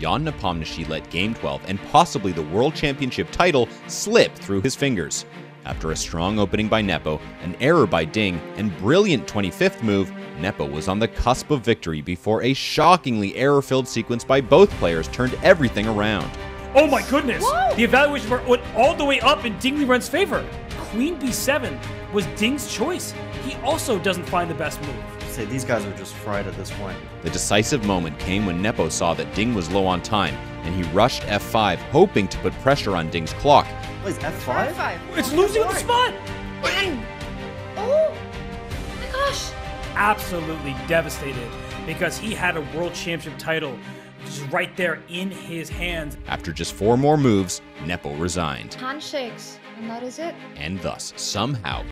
Jan Nepomniachtchi let Game 12 and possibly the World Championship title slip through his fingers. After a strong opening by Nepo, an error by Ding, and brilliant 25th move, Nepo was on the cusp of victory before a shockingly error-filled sequence by both players turned everything around. Oh my goodness! Whoa. The evaluation went all the way up in Ding Liren's favor. Queen b7 was Ding's choice. He also doesn't find the best move. Say these guys are just fried at this point. The decisive moment came when Nepo saw that Ding was low on time, and he rushed f5, hoping to put pressure on Ding's clock. Wait, F5? Five. It's losing the spot! And oh my gosh! Absolutely devastated because he had a world championship title just right there in his hands. After just four more moves, Nepo resigned, Handshakes, and that is it. and thus, somehow,